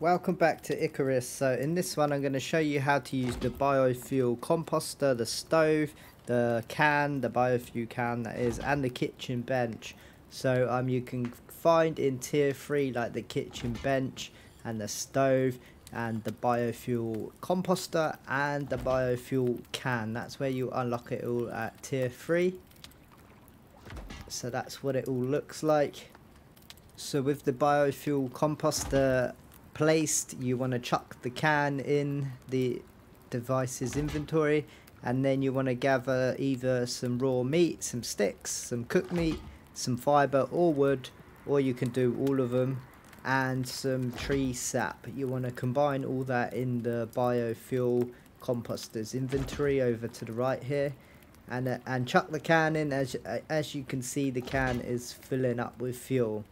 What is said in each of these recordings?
Welcome back to Icarus. So in this one I'm going to show you how to use the biofuel composter, the stove, the can, the biofuel can that is, and the kitchen bench. So um, you can find in tier 3 like the kitchen bench and the stove and the biofuel composter and the biofuel can. That's where you unlock it all at tier 3. So that's what it all looks like. So with the biofuel composter placed you want to chuck the can in the device's inventory and then you want to gather either some raw meat, some sticks, some cooked meat, some fibre or wood or you can do all of them and some tree sap. You want to combine all that in the biofuel composter's inventory over to the right here and uh, and chuck the can in as as you can see the can is filling up with fuel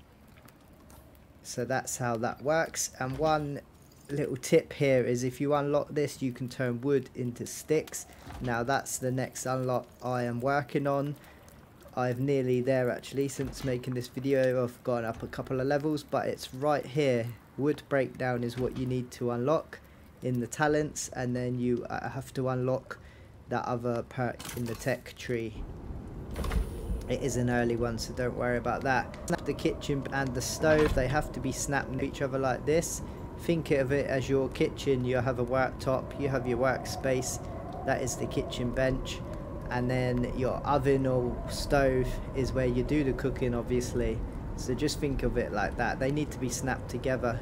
so that's how that works. And one little tip here is if you unlock this you can turn wood into sticks. Now that's the next unlock I am working on. I've nearly there actually since making this video. I've gone up a couple of levels but it's right here. Wood breakdown is what you need to unlock in the talents and then you uh, have to unlock that other perk in the tech tree it is an early one, so don't worry about that. The kitchen and the stove, they have to be snapped to each other like this. Think of it as your kitchen. You have a worktop, you have your workspace. That is the kitchen bench. And then your oven or stove is where you do the cooking, obviously. So just think of it like that. They need to be snapped together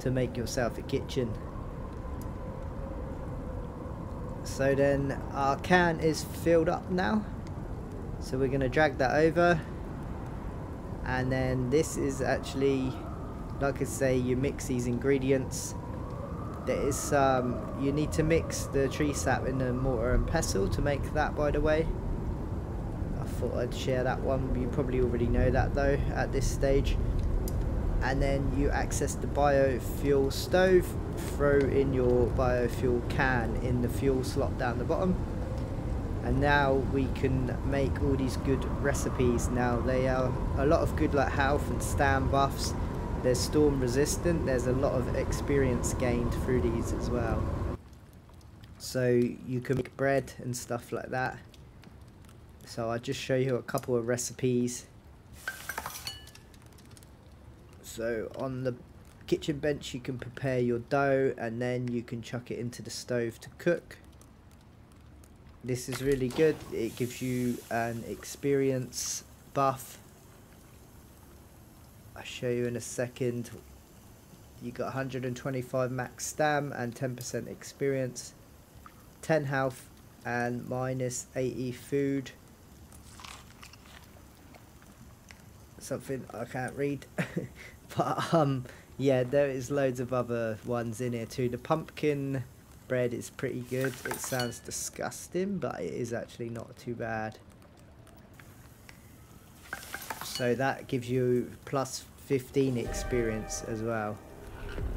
to make yourself a kitchen. So then our can is filled up now so we're going to drag that over. And then this is actually like I say you mix these ingredients. There is um, you need to mix the tree sap in the mortar and pestle to make that by the way. I thought I'd share that one. You probably already know that though at this stage. And then you access the biofuel stove. Throw in your biofuel can in the fuel slot down the bottom and now we can make all these good recipes. Now they are a lot of good like health and stam buffs. They're storm resistant. There's a lot of experience gained through these as well. So you can make bread and stuff like that. So I'll just show you a couple of recipes. So on the kitchen bench you can prepare your dough and then you can chuck it into the stove to cook this is really good. It gives you an experience buff. I'll show you in a second. You got 125 max stam and 10% experience, 10 health and minus 80 food. Something I can't read. but um yeah, there is loads of other ones in here too. The pumpkin bread is pretty good. It sounds disgusting, but it is actually not too bad. So that gives you plus 15 experience as well.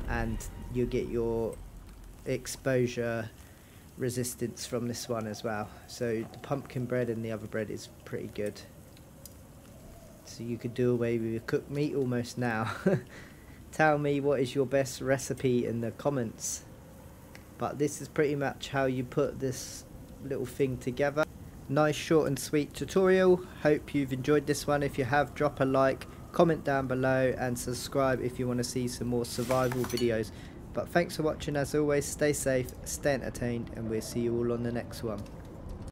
And you get your exposure resistance from this one as well. So the pumpkin bread and the other bread is pretty good. So you could do away with your cooked meat almost now. Tell me what is your best recipe in the comments but this is pretty much how you put this little thing together. Nice short and sweet tutorial. Hope you've enjoyed this one. If you have drop a like comment down below and subscribe if you want to see some more survival videos. But thanks for watching. As always stay safe stay entertained and we'll see you all on the next one